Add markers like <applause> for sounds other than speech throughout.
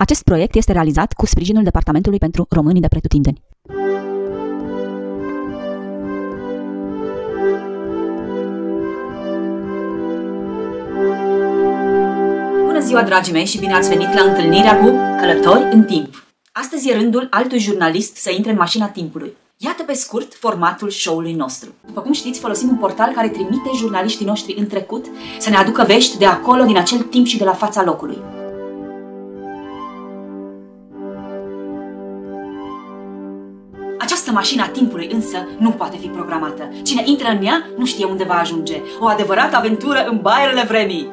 Acest proiect este realizat cu sprijinul Departamentului pentru Românii de Pretutindeni. Bună ziua, dragii mei, și bine ați venit la întâlnirea cu Călători în Timp. Astăzi e rândul altui jurnalist să intre în mașina timpului. Iată pe scurt formatul show-ului nostru. După cum știți, folosim un portal care trimite jurnaliștii noștri în trecut să ne aducă vești de acolo, din acel timp și de la fața locului. Această mașină a timpului însă nu poate fi programată. Cine intră în ea nu știe unde va ajunge. O adevărată aventură în baierele vremii.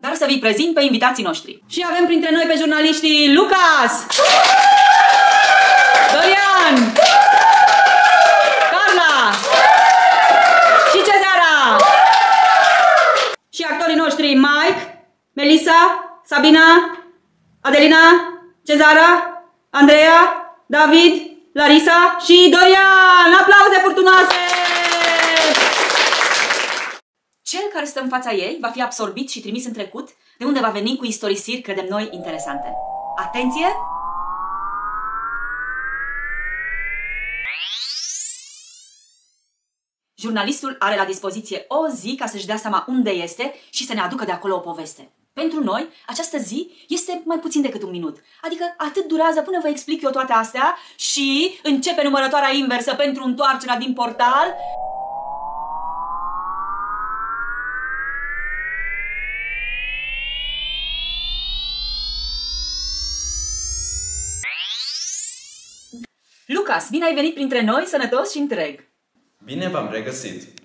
Dar să vi prezint pe invitații noștri. Și avem printre noi pe jurnaliștii Lucas! Dorian! Carla! Și Cezara! Și actorii noștri Mike, Melissa, Sabina, Adelina, Cezara, Andreea, David, Larisa și Dorian! Aplauze furtunoase! Cel care stă în fața ei va fi absorbit și trimis în trecut, de unde va veni cu istorisiri, credem noi, interesante. Atenție! Jurnalistul are la dispoziție o zi ca să-și dea seama unde este și să ne aducă de acolo o poveste. Pentru noi, această zi este mai puțin decât un minut. Adică atât durează până vă explic eu toate astea și începe numărătoarea inversă pentru întoarcerea din portal. Lucas, bine ai venit printre noi, sănătos și întreg. Bine v-am regăsit.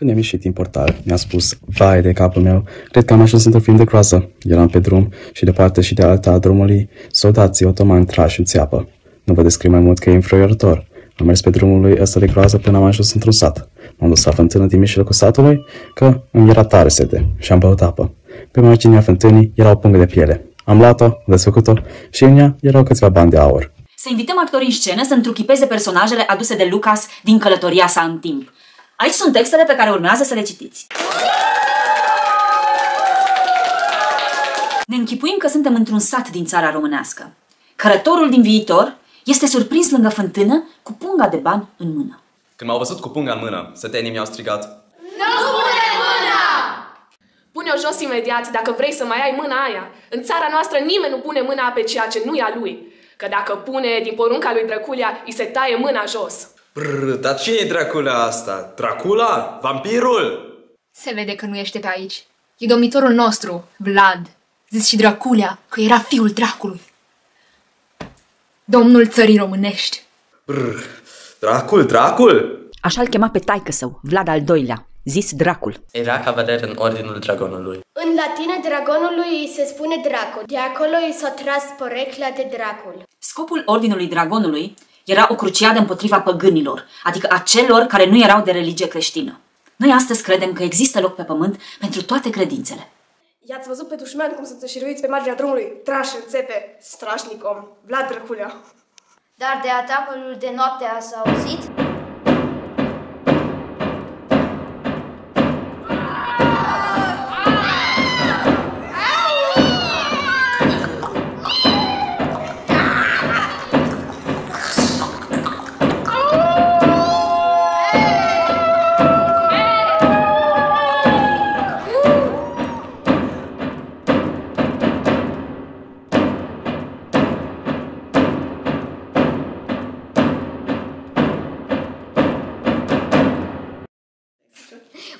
Când am ieșit din portal, mi-a spus, vai de capul meu, cred că am ajuns într-un film de groază. Eram pe drum și de parte și de alta a drumului, soldații otomani trași în țeapă. Nu vă descriu mai mult că e înfrăierător. Am mers pe drumul lui ăsta de groază până am ajuns într-un sat. M-am dus la fântână din mijlocul satului, că îmi era tare sete și am băut apă. Pe marginea fântânii era o pungă de piele. Am luat-o, am desfăcut-o și în ea erau câțiva bani de aur. Să invităm actorii în scenă să întruchipeze personajele aduse de Lucas din călătoria sa în timp. Aici sunt textele pe care urmează să le citiți. Ne închipuim că suntem într-un sat din țara românească. Cărătorul din viitor este surprins lângă fântână cu punga de bani în mână. Când m-au văzut cu punga în mână, sătenii mi-au strigat Nu pune mâna! Pune-o jos imediat dacă vrei să mai ai mâna aia. În țara noastră nimeni nu pune mâna pe ceea ce nu e a lui. Că dacă pune din porunca lui Drăculia, îi se taie mâna jos. Brr, dar cine e Dracula asta? Dracula? Vampirul? Se vede că nu ești pe aici. E domnitorul nostru, Vlad. Zis și Draculea că era fiul dracului. Domnul țării românești. Brr, dracul, dracul? Așa îl chema pe taică său, Vlad al doilea, zis Dracul. Era cavaler în Ordinul Dragonului. În latină dragonului îi se spune draco, de acolo i s-a tras porecla de dracul. Scopul Ordinului Dragonului era o cruciadă împotriva păgânilor, adică a celor care nu erau de religie creștină. Noi astăzi credem că există loc pe pământ pentru toate credințele. I-ați văzut pe dușmani cum sunt înșiruiți pe marginea drumului, trași în țepe, strașnic om, Vlad Drăculea. Dar de atacul de noapte ați auzit?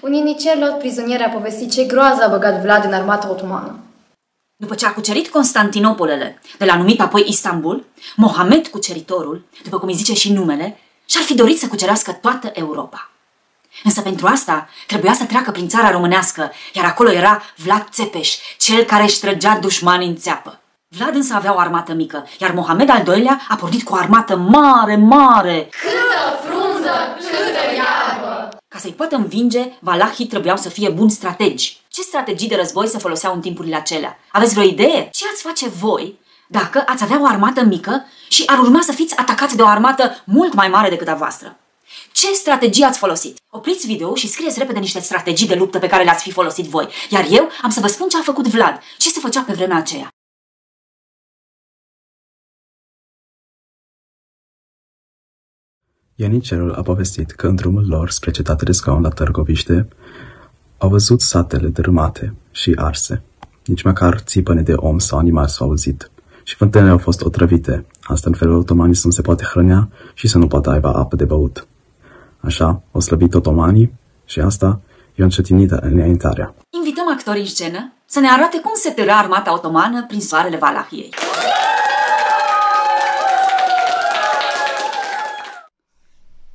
Un inițier luat prizonier a povestit ce groază a băgat Vlad în armata otomană. După ce a cucerit Constantinopolele, de la numit apoi Istanbul, Mohamed cuceritorul, după cum îi zice și numele, și-ar fi dorit să cucerească toată Europa. Însă pentru asta trebuia să treacă prin țara românească, iar acolo era Vlad Țepeș, cel care își trăgea dușmanii în țeapă. Vlad însă avea o armată mică, iar Mohamed al doilea a pornit cu o armată mare, mare. Câtă frunză, câtă iarbă! Ca să-i poată învinge, valahii trebuiau să fie buni strategi. Ce strategii de război se foloseau în timpurile acelea? Aveți vreo idee? Ce ați face voi dacă ați avea o armată mică și ar urma să fiți atacați de o armată mult mai mare decât a voastră? Ce strategii ați folosit? Opriți video și scrieți repede niște strategii de luptă pe care le-ați fi folosit voi, iar eu am să vă spun ce a făcut Vlad, ce se făcea pe vremea aceea. Ianicelul a povestit că în drumul lor spre cetatea de scaun la Târgoviște au văzut satele dărâmate și arse. Nici măcar țipăne de om sau animal s-au auzit. Și fântânele au fost otrăvite. Asta în felul otomanii să nu se poate hrănea și să nu poată aibă apă de băut. Așa, o slăbit otomanii și asta i-a încetinit înaintarea. Invităm actorii în scenă să ne arate cum se târa armata otomană prin soarele Valahiei.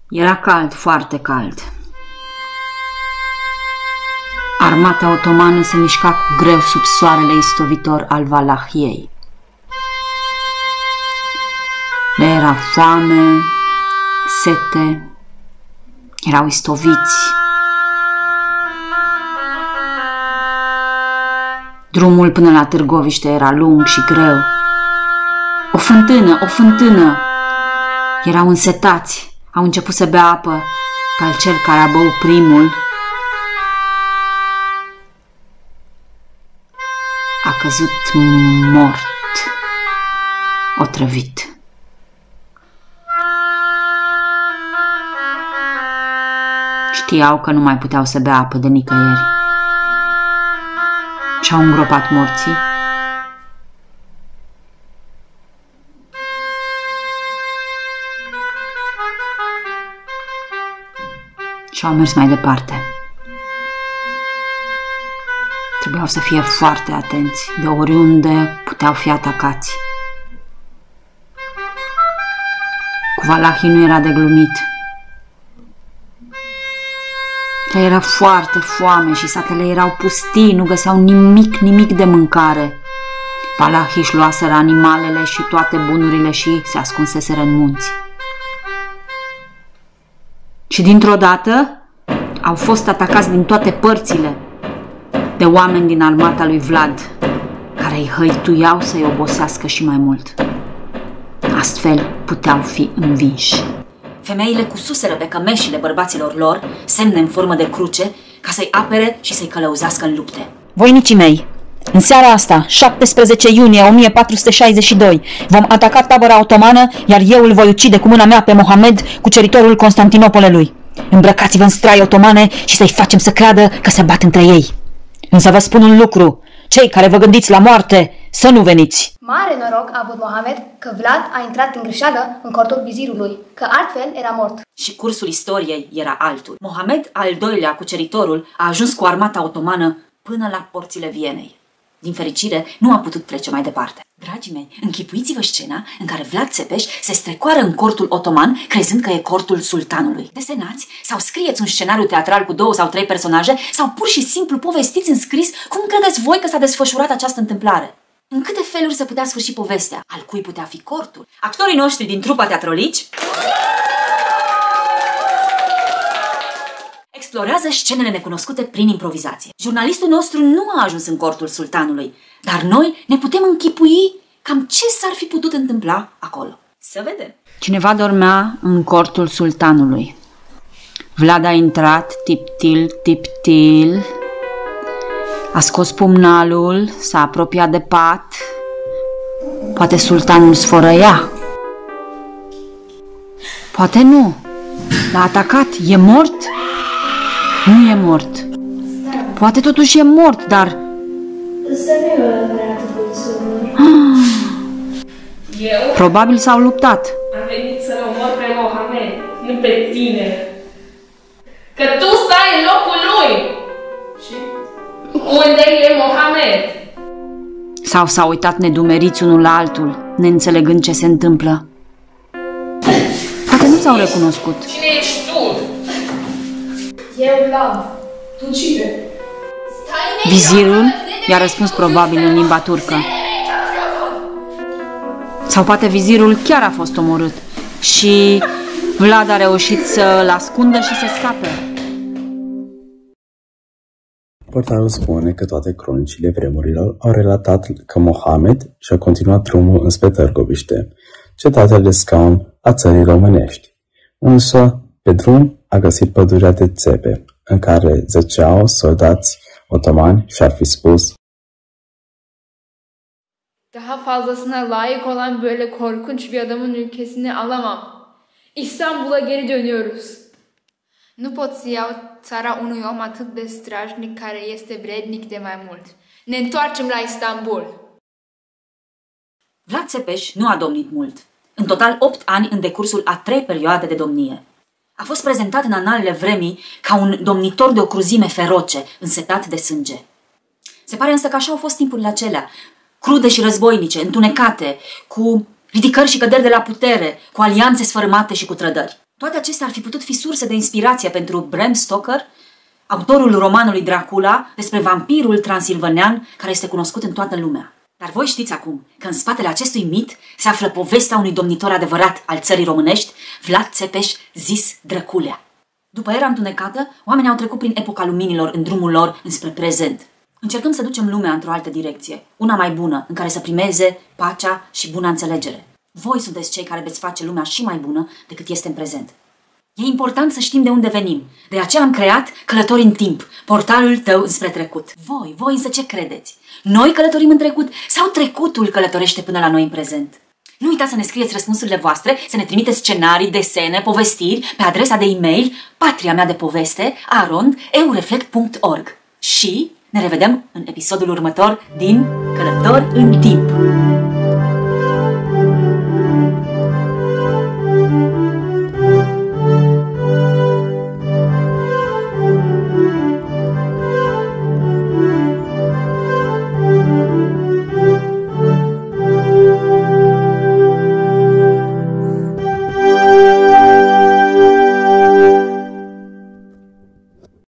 Era cald, foarte cald. Armata otomană se mișca cu greu sub soarele istovitor al Valahiei. Le era foame, sete, erau istoviți. Drumul până la Târgoviște era lung și greu. O fântână, o fântână! Erau însetați au început să bea apă, ca cel care a băut primul a căzut mort, otrăvit. Știau că nu mai puteau să bea apă de nicăieri. Și-au îngropat morții și au mers mai departe. Trebuiau să fie foarte atenți, de oriunde puteau fi atacați. Cu Valahii nu era de glumit. Le era foarte foame și satele erau pustii, nu găseau nimic, nimic de mâncare. Valahii își luaseră animalele și toate bunurile și se ascunseseră în munți. Și dintr-o dată au fost atacați din toate părțile de oameni din armata lui Vlad, care îi hăituiau să-i obosească și mai mult. Astfel puteau fi învinși. Femeile cususeră pe cămeșile bărbaților lor semne în formă de cruce ca să-i apere și să-i călăuzească în lupte. Voinicii mei, în seara asta, 17 iunie 1462, vom ataca tabăra otomană, iar eu îl voi ucide cu mâna mea pe Mohamed, cuceritorul Constantinopolului. Îmbrăcați-vă în strai otomane și să-i facem să creadă că se bat între ei. Însă vă spun un lucru, cei care vă gândiți la moarte, să nu veniți. Mare noroc a avut Mohamed că Vlad a intrat în greșeală în cortul vizirului, că altfel era mort. Și cursul istoriei era altul. Mohamed al doilea, cuceritorul, a ajuns cu armata otomană până la porțile Vienei. Din fericire, nu a putut trece mai departe. Dragii mei, închipuiți-vă scena în care Vlad Țepeș se strecoară în cortul otoman, crezând că e cortul sultanului. Desenați sau scrieți un scenariu teatral cu două sau trei personaje sau pur și simplu povestiți în scris cum credeți voi că s-a desfășurat această întâmplare. În câte feluri se putea sfârși povestea? Al cui putea fi cortul? Actorii noștri din trupa teatrolici explorează scenele necunoscute prin improvizație. Jurnalistul nostru nu a ajuns în cortul sultanului, dar noi ne putem închipui cam ce s-ar fi putut întâmpla acolo. Să vedem. Cineva dormea în cortul sultanului. Vlad a intrat, tiptil, tiptil, a scos pumnalul, s-a apropiat de pat. Poate sultanul sfărăia. Poate nu. L-a atacat. E mort? Nu e mort. Poate totuși e mort, dar... Eu <gasps> Probabil s-au luptat. am venit să omor pe Mohamed, nu pe tine. Că tu stai în locul lui. Și unde e Mohamed? Sau s-au uitat nedumeriți unul la altul, neînțelegând ce se întâmplă. Poate nu s-au recunoscut. Cine ești tu? Eu, Vlad. Tu cine? Vizirul i-a răspuns probabil în limba turcă. Sau poate vizirul chiar a fost omorât și Vlad a reușit să-l ascundă și să scape. Portarul spune că toate cronicile vremurilor au relatat că Mohamed și-a continuat drumul înspre Târgoviște, cetatea de scaun a țării românești. Însă, Pe drum a găsit pădurea de țepe, în care zăceau soldați otomani și ar fi spus Daha fazlasına layık olan böyle korkunç bir adamın ülkesini alamam. İstanbul'a geri dönüyoruz. Nu pot să iau țara unui om atât de strajnic care este vrednic de mai mult. Ne întoarcem la Istanbul. Vlad Țepeș nu a domnit mult. În total 8 ani în decursul a trei perioade de domnie. A fost prezentat în analele vremii ca un domnitor de o cruzime feroce, însetat de sânge. Se pare însă că așa au fost timpurile acelea, crude și războinice, întunecate, cu ridicări și căderi de la putere, cu alianțe sfărâmate și cu trădări. Toate acestea ar fi putut fi surse de inspirație pentru Bram Stoker, autorul romanului Dracula despre vampirul transilvanean care este cunoscut în toată lumea. Dar voi știți acum că în spatele acestui mit se află povestea unui domnitor adevărat al țării românești, Vlad Țepeș, zis Drăculea. După era întunecată, oamenii au trecut prin epoca luminilor în drumul lor înspre prezent. Încercăm să ducem lumea într-o altă direcție, una mai bună, în care să primeze pacea și buna înțelegere. Voi sunteți cei care veți face lumea și mai bună decât este în prezent. E important să știm de unde venim. De aceea am creat Călători în timp, portalul tău înspre trecut. Voi, voi însă ce credeți? Noi călătorim în trecut sau trecutul călătorește până la noi în prezent? Nu uitați să ne scrieți răspunsurile voastre, să ne trimiteți scenarii, desene, povestiri pe adresa de e-mail patria mea de poveste arond.eureflect.org și ne revedem în episodul următor din Călători în timp.